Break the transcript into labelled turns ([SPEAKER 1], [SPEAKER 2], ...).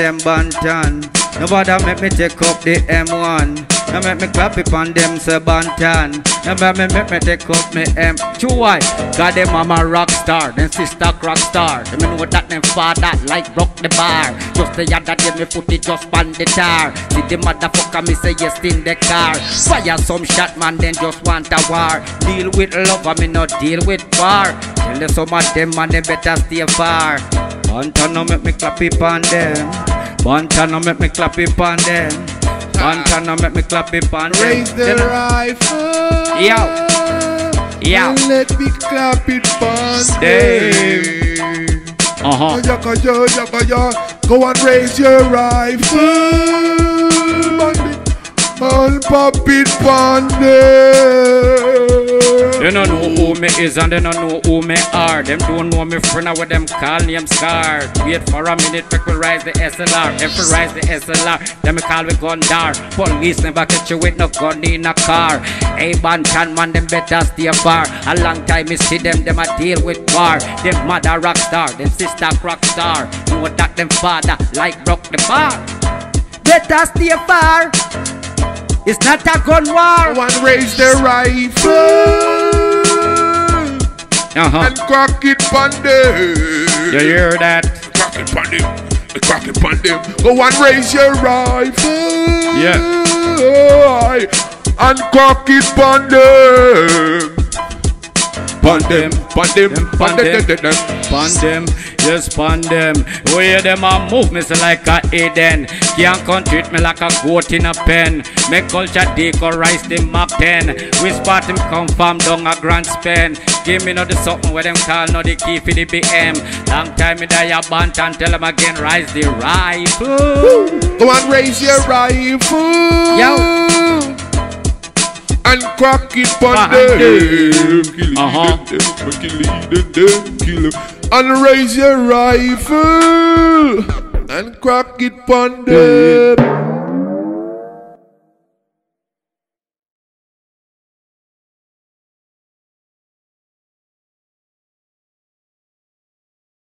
[SPEAKER 1] them Banton. Nobody make me take up the M1. Now make me clap it on them say Banton. Now make me make me take up me M. Two why? Got them mama rock star, then sister rock star. Them know that them father like rock the bar. Just the other day me put it just on the tar. See the motherfucker me say yes in the car. Fire some shot man, then just want a war. Deal with love, I me not deal with war. Tell them some of them man, them better stay far. Banton no make me clap it on them. Banton no make me clap it on them. Banton no make me clap it on them.
[SPEAKER 2] Raise the rifle.
[SPEAKER 1] Yo. Yo.
[SPEAKER 2] Let me clap it on
[SPEAKER 1] Them.
[SPEAKER 2] them.
[SPEAKER 1] Uh-huh.
[SPEAKER 2] Yaka yo, yaka yo. Go and raise your rifle. And pop it on them.
[SPEAKER 1] They don't know who me is and they don't know who me are. Them don't know me friend or what them call name scar. Wait for a minute, we will rise the SLR. If we rise the SLR, then me call we gun dar. Police never catch you with no gun in a car. Hey Banton man, them better stay far. A long time me see them, them a deal with war. Them mother rock star, them sister rock star. Know that them father like broke the bar. Better stay far. It's not a gun war.
[SPEAKER 2] Go and raise the rifle.
[SPEAKER 1] Uh-huh.
[SPEAKER 2] And crack it on them.
[SPEAKER 1] You hear that?
[SPEAKER 2] Crack it on them. Crack it on them. Go and raise your rifle.
[SPEAKER 1] Yeah.
[SPEAKER 2] And crack it on them.
[SPEAKER 1] Pon them,
[SPEAKER 2] Pon them.
[SPEAKER 1] Pon them,
[SPEAKER 2] them.
[SPEAKER 1] pon them, yes, pon them. Where them a move me so like a Eden. Can't come treat me like a goat in a pen. Make culture decorize the map pen. We spot him come from down a grand span. Give me no the something where them call no the key for the BM. Long time me die a bant and tell them again rise the rifle.
[SPEAKER 2] Go on, raise your rifle.
[SPEAKER 1] Yo.
[SPEAKER 2] And crack it on
[SPEAKER 1] Behind
[SPEAKER 2] them. Kill
[SPEAKER 1] Uh-huh.
[SPEAKER 2] them, kill them, kill them. And raise your rifle. And crack it on them.